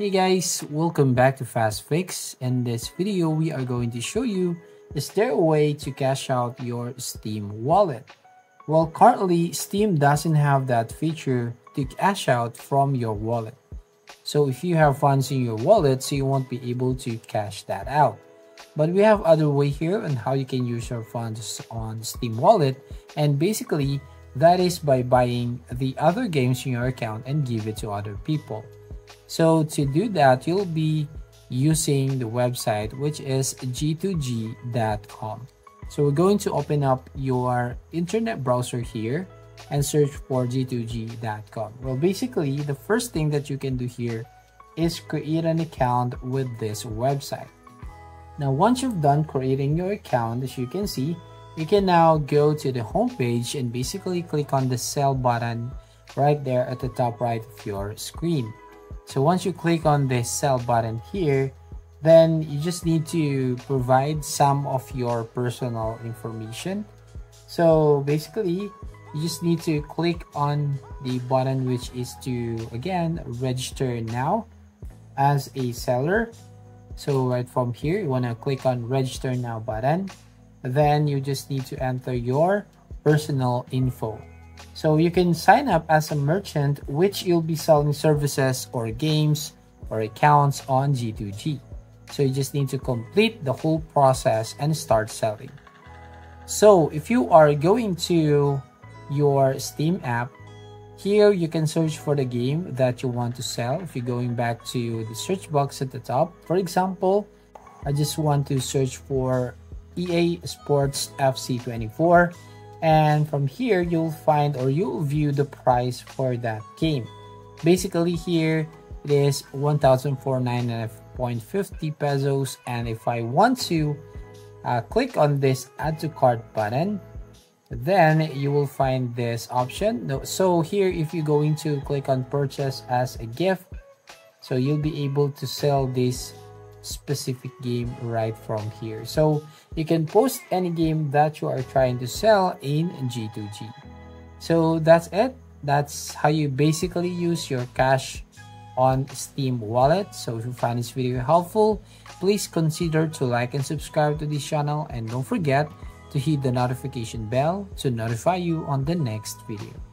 Hey guys, welcome back to Fast Fix. In this video, we are going to show you is there a way to cash out your Steam wallet? Well, currently, Steam doesn't have that feature to cash out from your wallet. So if you have funds in your wallet, so you won't be able to cash that out. But we have other way here on how you can use your funds on Steam wallet. And basically, that is by buying the other games in your account and give it to other people. So to do that, you'll be using the website which is g2g.com. So we're going to open up your internet browser here and search for g2g.com. Well, basically, the first thing that you can do here is create an account with this website. Now, once you've done creating your account, as you can see, you can now go to the homepage and basically click on the sell button right there at the top right of your screen. So once you click on the sell button here, then you just need to provide some of your personal information. So basically, you just need to click on the button which is to again register now as a seller. So right from here, you want to click on register now button. Then you just need to enter your personal info. So you can sign up as a merchant which you'll be selling services or games or accounts on G2G. So you just need to complete the whole process and start selling. So if you are going to your Steam app, here you can search for the game that you want to sell. If you're going back to the search box at the top, for example, I just want to search for EA Sports FC 24 and from here you'll find or you'll view the price for that game. Basically here it is 1499.50 pesos. And if i want to uh, click on this add to cart button then you will find this option. So here if you're going to click on purchase as a gift so you'll be able to sell this specific game right from here. So you can post any game that you are trying to sell in G2G. So that's it. That's how you basically use your cash on Steam wallet. So if you find this video helpful, please consider to like and subscribe to this channel and don't forget to hit the notification bell to notify you on the next video.